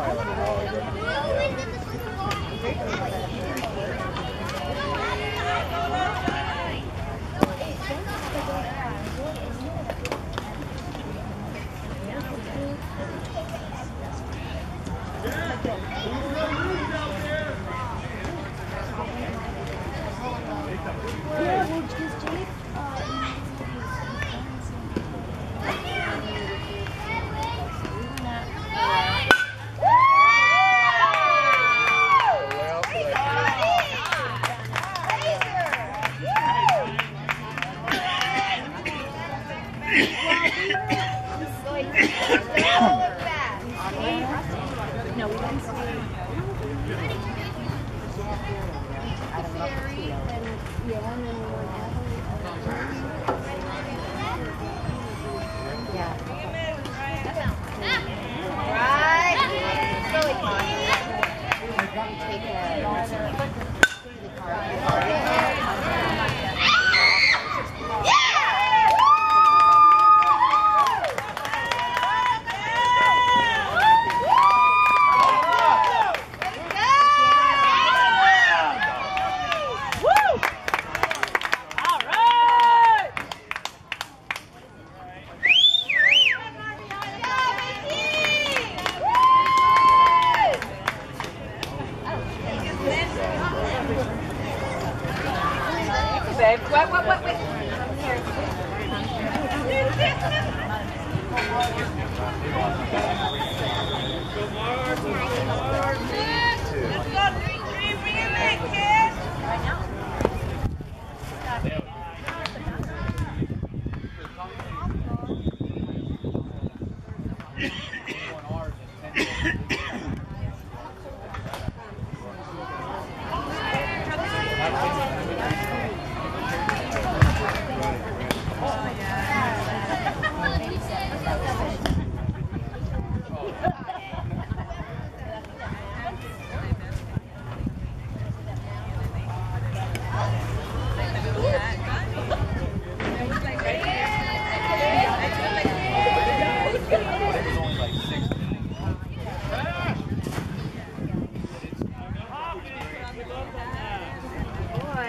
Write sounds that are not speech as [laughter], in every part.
No,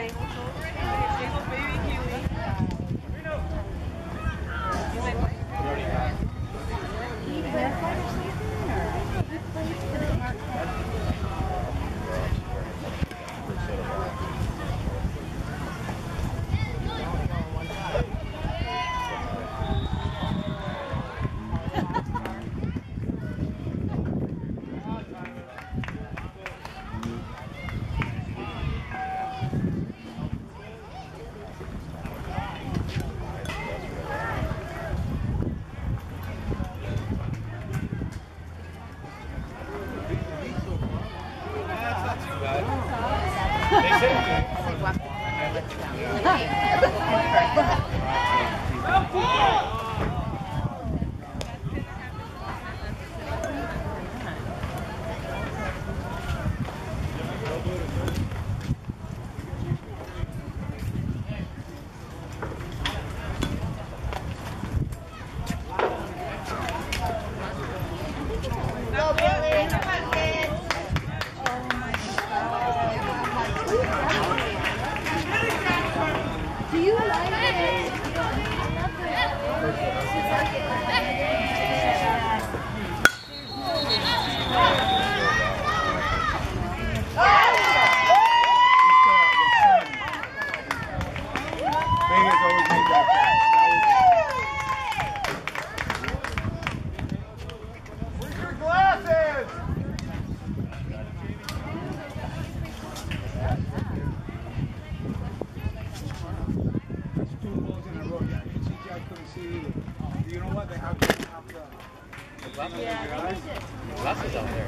Bye. guapo. [laughs] [laughs] the glasses on their eyes. Glasses out there.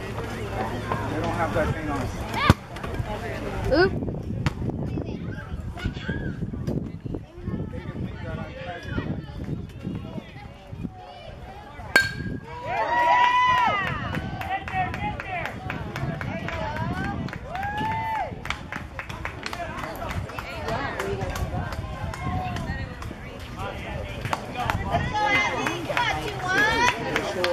They don't have that thing on. Oop. They can make that on package. Let's go, Andy. Come on, two,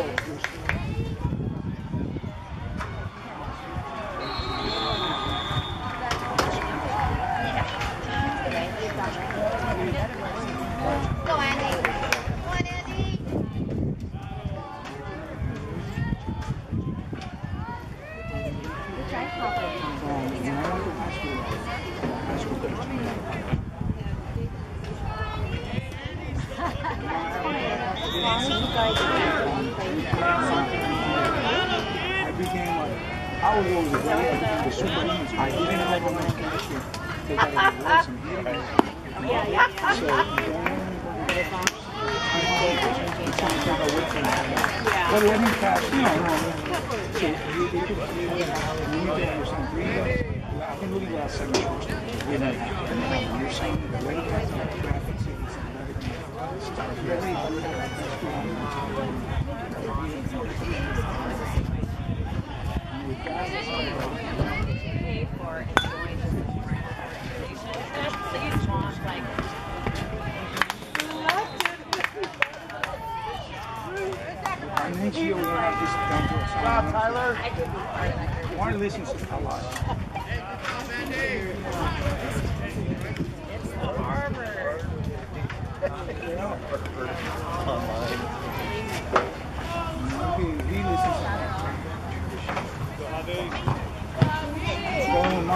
one. Go, Andy. Come on, Andy. I became like, I was always a guy, I became the superhuman. I didn't have a nice. They got a divorce and he didn't. So, Well, let him pass, you know, no, no. So, you, you, could- you, you need to understand, guys, I can seven years. We didn't have, and you're saying the way you guys have traffic cities and everything. Start really, Pay for enjoying this So you want like she will have this down to us. Stop, Tyler. One listens to a lot.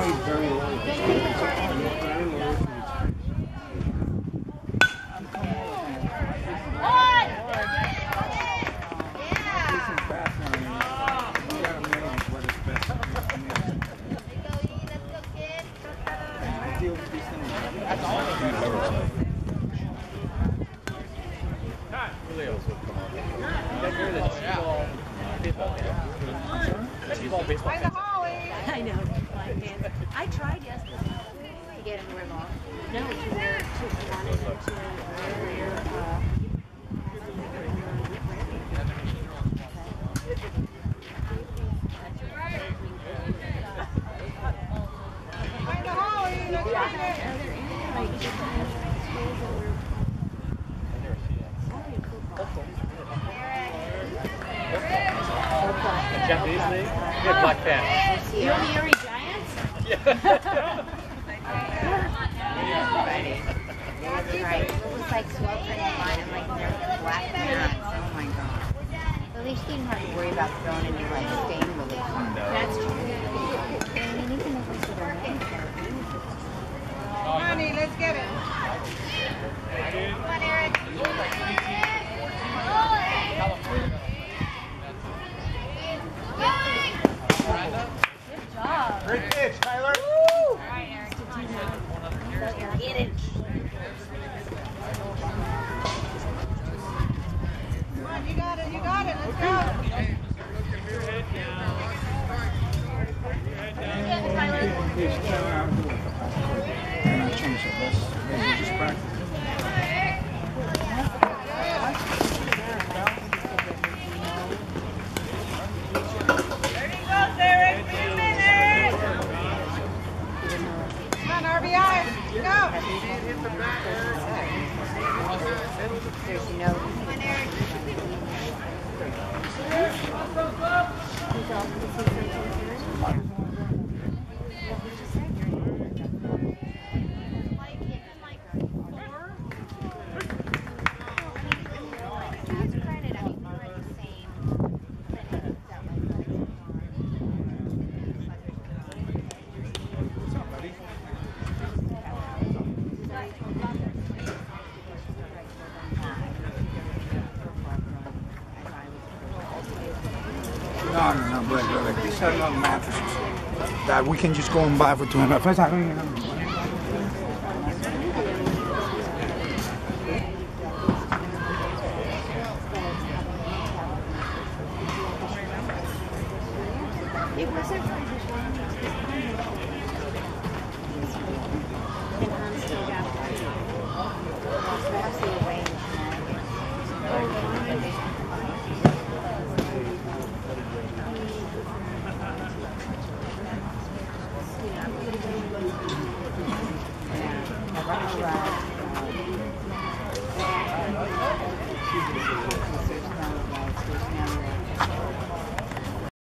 Very low. Japanese league? Yeah, Black Panther. You Yomiuri Giants? [laughs] [laughs] That's right. It was like sweltering fine. I'm like, they're black pants. Oh my god. At least you didn't have to worry about throwing any like stain relief. That's true. I mean, even if it's their name. Honey, let's get it. Come on, Eric. Great pitch, Tyler. Get it. Come on, you got it, you got it. Let's go. Pitch, Tyler, I'm doing it. And I changed it. Let's, let's just practice. Come on, RBI. Go. There's no. Like $7 mattress that we can just go and buy for $200.